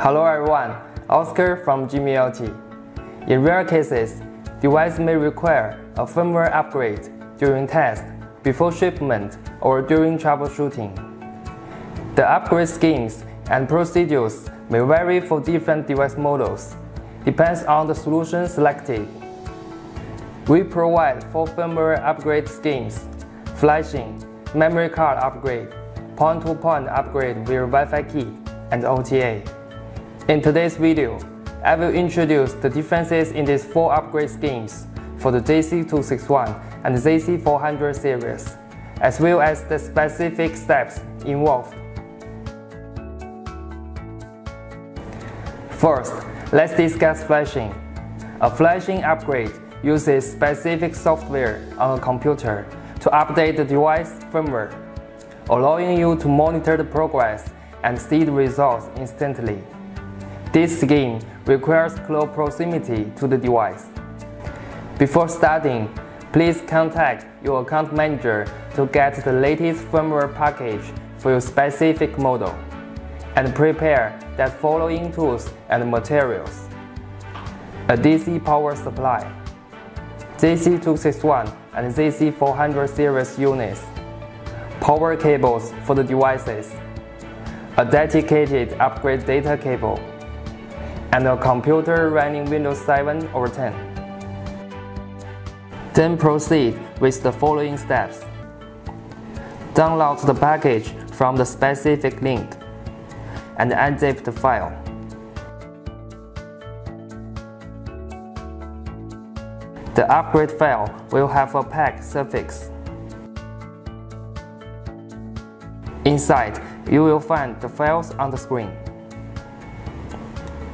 Hello everyone, Oscar from GMLT. In rare cases, device may require a firmware upgrade during test, before shipment, or during troubleshooting. The upgrade schemes and procedures may vary for different device models, depends on the solution selected. We provide four firmware upgrade schemes, flashing, memory card upgrade, point-to-point -point upgrade via Wi-Fi Kit, and OTA. In today's video, I will introduce the differences in these four upgrade schemes for the JC261 and JC400 series, as well as the specific steps involved. First, let's discuss flashing. A flashing upgrade uses specific software on a computer to update the device firmware, allowing you to monitor the progress and see the results instantly. This scheme requires close proximity to the device. Before starting, please contact your account manager to get the latest firmware package for your specific model and prepare the following tools and materials. A DC power supply, JC261 and JC400 series units, power cables for the devices, a dedicated upgrade data cable, and a computer running Windows 7 or 10. Then proceed with the following steps. Download the package from the specific link and unzip the file. The upgrade file will have a pack suffix. Inside, you will find the files on the screen.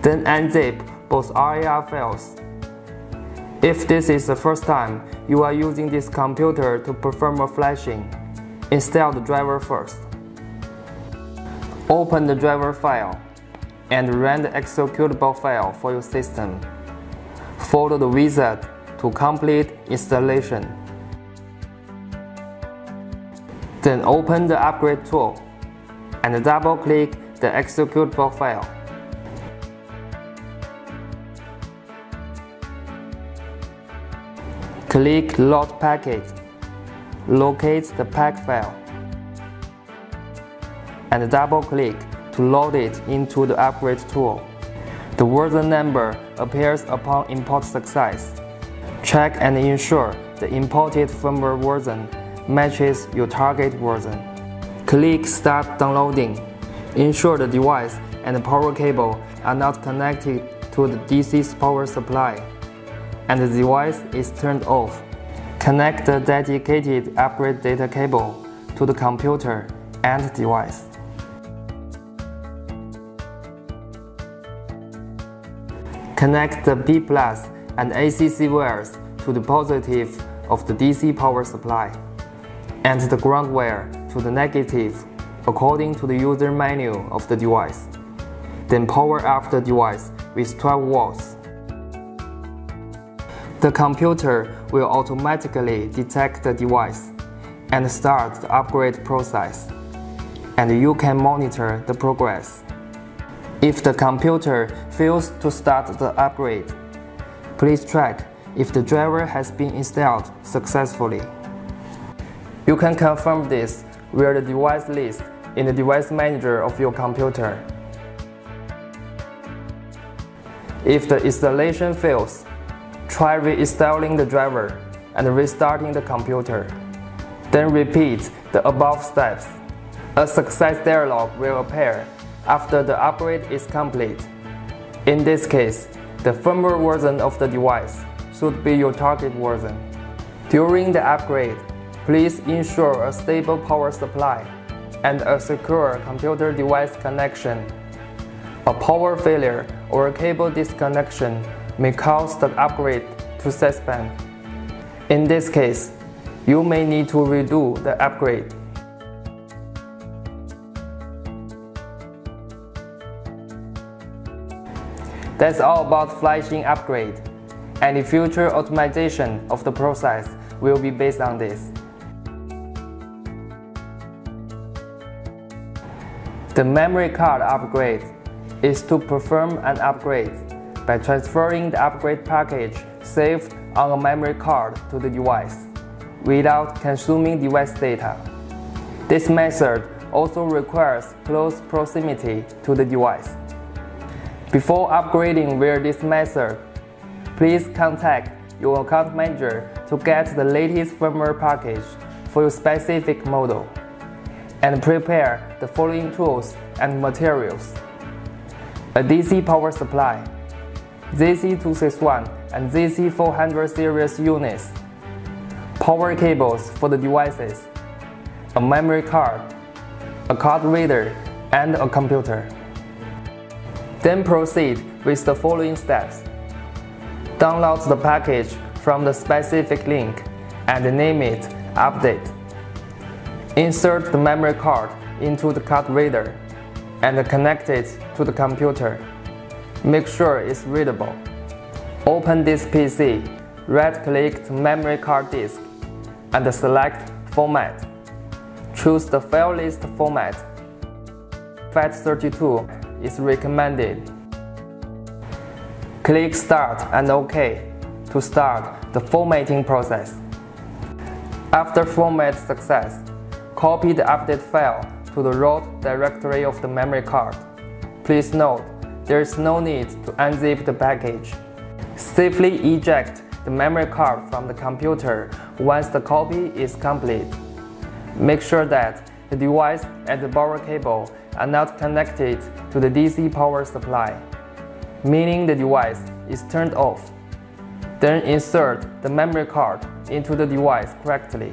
Then unzip both RAR files. If this is the first time you are using this computer to perform a flashing, install the driver first. Open the driver file and run the executable file for your system. Follow the wizard to complete installation. Then open the upgrade tool and double-click the executable file. Click Load Package. Locate the pack file. And double-click to load it into the upgrade tool. The version number appears upon import success. Check and ensure the imported firmware version matches your target version. Click Start Downloading. Ensure the device and the power cable are not connected to the DC power supply and the device is turned off. Connect the dedicated upgrade data cable to the computer and device. Connect the B plus and ACC wires to the positive of the DC power supply and the ground wire to the negative according to the user manual of the device. Then power up the device with 12 volts. The computer will automatically detect the device and start the upgrade process, and you can monitor the progress. If the computer fails to start the upgrade, please check if the driver has been installed successfully. You can confirm this via the device list in the device manager of your computer. If the installation fails, try reinstalling the driver and restarting the computer. Then repeat the above steps. A success dialog will appear after the upgrade is complete. In this case, the firmware version of the device should be your target version. During the upgrade, Please ensure a stable power supply and a secure computer device connection. A power failure or a cable disconnection may cause the upgrade to suspend. In this case, you may need to redo the upgrade. That's all about flashing upgrade. Any future optimization of the process will be based on this. The memory card upgrade is to perform an upgrade by transferring the upgrade package saved on a memory card to the device without consuming device data. This method also requires close proximity to the device. Before upgrading via this method, please contact your account manager to get the latest firmware package for your specific model and prepare the following tools and materials. A DC power supply, JC261 and JC400 series units, power cables for the devices, a memory card, a card reader, and a computer. Then proceed with the following steps. Download the package from the specific link and name it Update. Insert the memory card into the card reader and connect it to the computer. Make sure it's readable. Open this PC, right-click memory card disk, and select Format. Choose the file list format. FAT32 is recommended. Click Start and OK to start the formatting process. After format success, copy the update file to the root directory of the memory card. Please note, there is no need to unzip the package. Safely eject the memory card from the computer once the copy is complete. Make sure that the device and the power cable are not connected to the DC power supply, meaning the device is turned off. Then insert the memory card into the device correctly.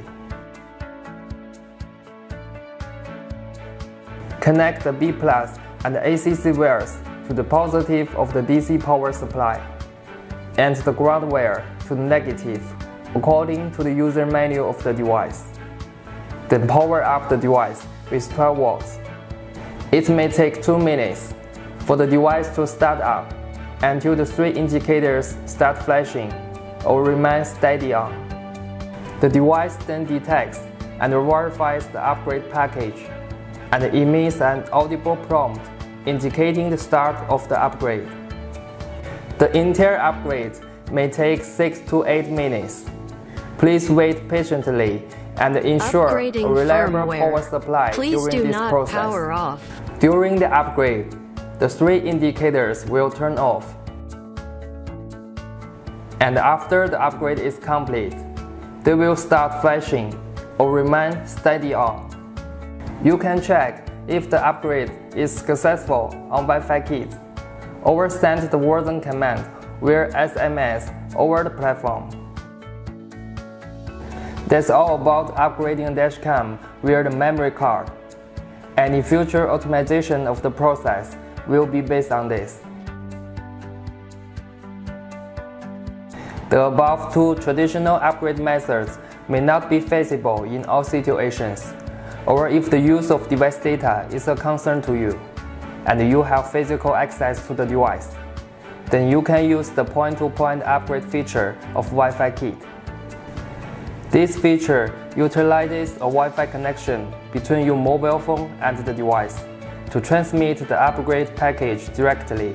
Connect the B plus and the ACC wires to the positive of the DC power supply and the ground wire to the negative according to the user manual of the device. Then power up the device with 12 volts. It may take 2 minutes for the device to start up until the three indicators start flashing or remain steady on. The device then detects and verifies the upgrade package and emits an audible prompt indicating the start of the upgrade. The entire upgrade may take 6 to 8 minutes. Please wait patiently and ensure a reliable firmware. power supply Please during do this not process. power off. During the upgrade, the three indicators will turn off. And after the upgrade is complete, they will start flashing or remain steady on. You can check if the upgrade is successful on Wi-Fi Kit or send the version command via SMS over the platform. That's all about upgrading dashcam via the memory card. Any future optimization of the process will be based on this. The above two traditional upgrade methods may not be feasible in all situations, or if the use of device data is a concern to you, and you have physical access to the device. Then you can use the point-to-point upgrade feature of Wi-Fi Kit. This feature utilizes a Wi-Fi connection between your mobile phone and the device to transmit the upgrade package directly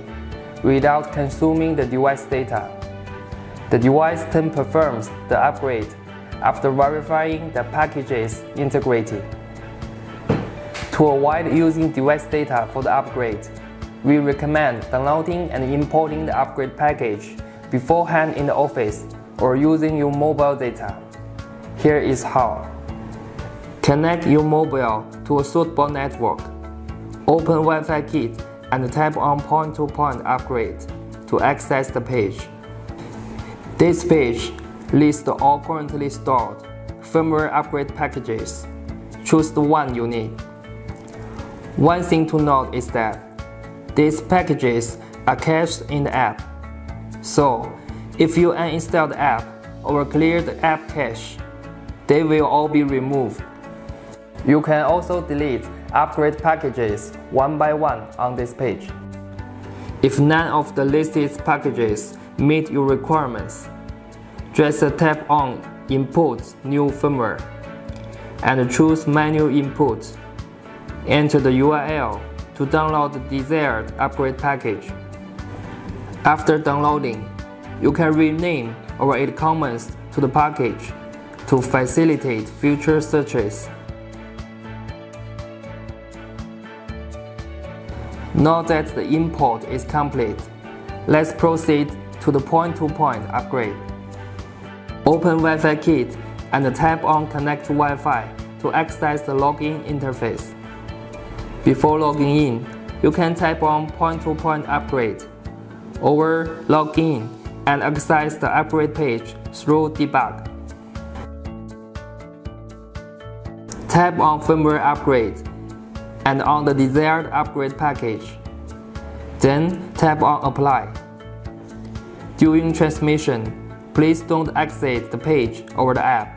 without consuming the device data. The device then performs the upgrade after verifying the package's integrity. To avoid using device data for the upgrade, we recommend downloading and importing the upgrade package beforehand in the office or using your mobile data. Here is how. Connect your mobile to a suitable network. Open Wi-Fi Kit and tap on point-to-point upgrade to access the page. This page lists all currently stored firmware upgrade packages. Choose the one you need. One thing to note is that these packages are cached in the app. So, if you uninstall the app or clear the app cache, they will all be removed. You can also delete upgrade packages one by one on this page. If none of the listed packages meet your requirements, just tap on Input New Firmware and choose Manual Input. Enter the URL to download the desired upgrade package. After downloading, you can rename or add comments to the package to facilitate future searches. Now that the import is complete, let's proceed to the point-to-point -point upgrade. Open Wi-Fi Kit and tap on Connect to Wi-Fi to access the login interface. Before logging in, you can tap on point-to-point -point upgrade or log in and access the upgrade page through debug. Tap on firmware upgrade and on the desired upgrade package. Then tap on apply. During transmission, please don't exit the page or the app.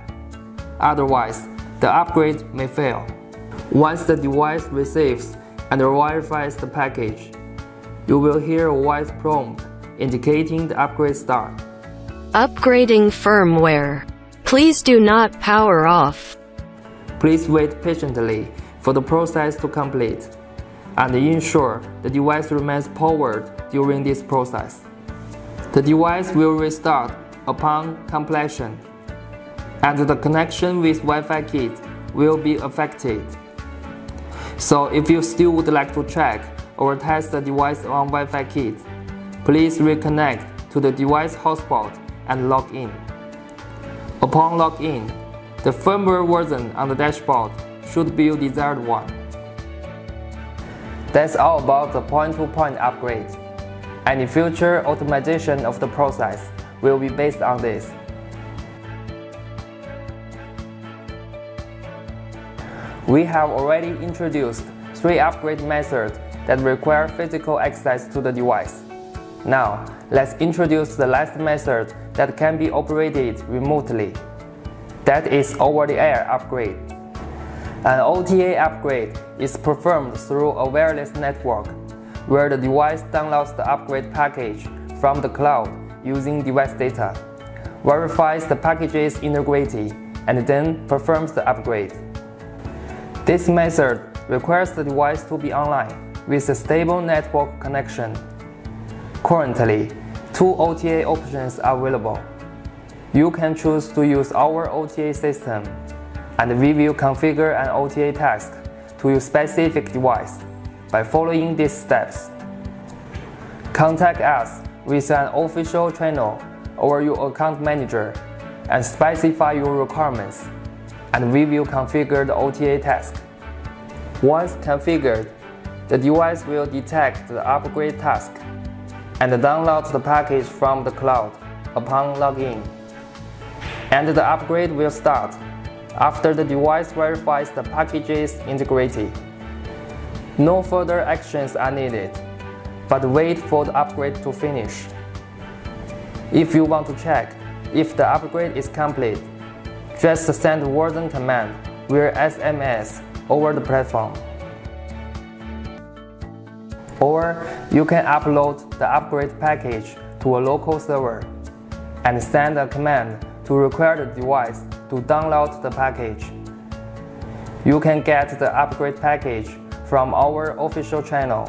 Otherwise, the upgrade may fail. Once the device receives and verifies the package, you will hear a voice prompt indicating the upgrade start. Upgrading firmware. Please do not power off. Please wait patiently for the process to complete and ensure the device remains powered during this process. The device will restart upon completion and the connection with Wi-Fi kit will be affected. So if you still would like to check or test the device on Wi-Fi kit, please reconnect to the device hotspot and log in. Upon login, the firmware version on the dashboard should be your desired one. That's all about the point-to-point -point upgrade. Any future optimization of the process will be based on this. We have already introduced three upgrade methods that require physical access to the device. Now, let's introduce the last method that can be operated remotely. That is over-the-air upgrade. An OTA upgrade is performed through a wireless network, where the device downloads the upgrade package from the cloud using device data, verifies the package's integrity, and then performs the upgrade. This method requires the device to be online with a stable network connection. Currently, two OTA options are available. You can choose to use our OTA system, and we will configure an OTA task to your specific device by following these steps. Contact us with an official channel or your account manager and specify your requirements and we will configure the OTA task. Once configured, the device will detect the upgrade task and download the package from the cloud upon login. And the upgrade will start after the device verifies the package's integrity. No further actions are needed, but wait for the upgrade to finish. If you want to check if the upgrade is complete, just send version command via SMS over the platform. Or you can upload the upgrade package to a local server and send a command to require the device to download the package. You can get the upgrade package from our official channel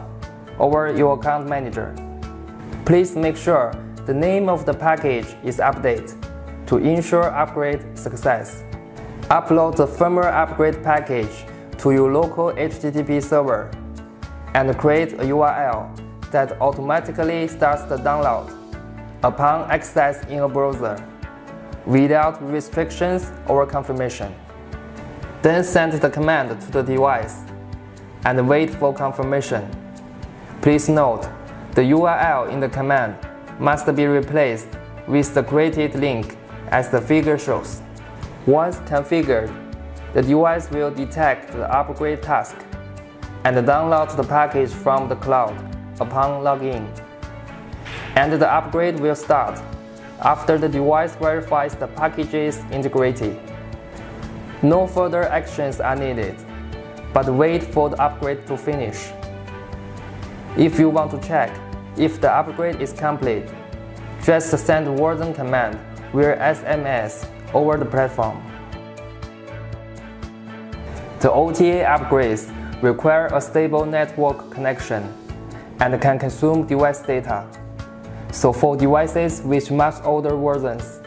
or your account manager. Please make sure the name of the package is updated to ensure upgrade success. Upload the firmware upgrade package to your local HTTP server and create a URL that automatically starts the download upon access in a browser without restrictions or confirmation. Then send the command to the device and wait for confirmation. Please note, the URL in the command must be replaced with the created link as the figure shows. Once configured, the device will detect the upgrade task and download the package from the cloud upon login. And the upgrade will start after the device verifies the package's integrity. No further actions are needed, but wait for the upgrade to finish. If you want to check if the upgrade is complete, just send version command via SMS over the platform. The OTA upgrades require a stable network connection and can consume device data. So for devices with much older versions,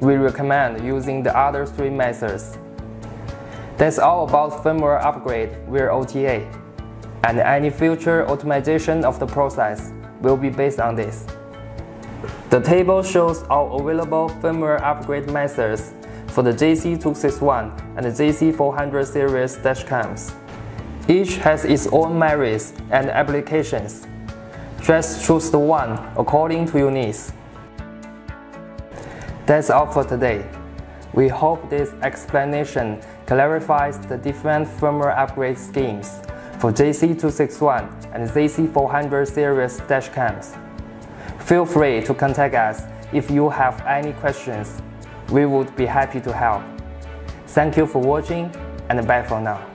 we recommend using the other three methods. That's all about firmware upgrade via OTA, and any future optimization of the process will be based on this. The table shows all available firmware upgrade methods for the JC261 and the JC400 series dashcams. Each has its own merits and applications. Just choose the one according to your needs. That's all for today. We hope this explanation clarifies the different firmware upgrade schemes for JC261 and JC400 series dashcams. Feel free to contact us if you have any questions. We would be happy to help. Thank you for watching and bye for now.